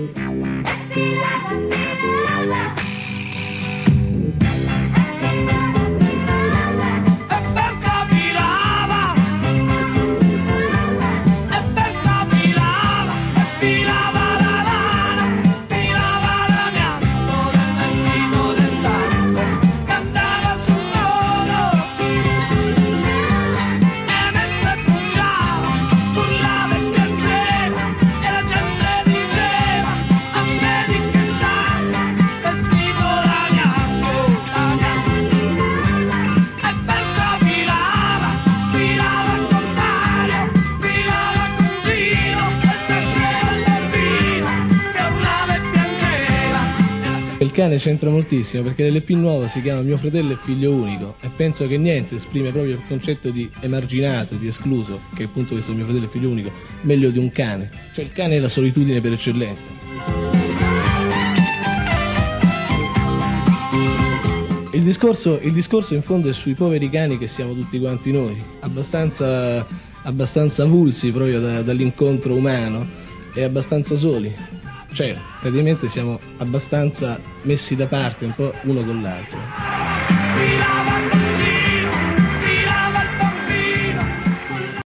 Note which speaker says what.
Speaker 1: Il cane c'entra moltissimo perché nell'EP nuovo si chiama Mio fratello e figlio unico e penso che niente esprime proprio il concetto di emarginato, di escluso, che è appunto questo mio fratello e figlio unico, meglio di un cane. Cioè il cane è la solitudine per eccellenza. Il discorso, il discorso, in fondo è sui poveri cani che siamo tutti quanti noi, abbastanza, abbastanza avulsi proprio da, dall'incontro umano e abbastanza soli cioè praticamente siamo abbastanza messi da parte un po' uno con l'altro.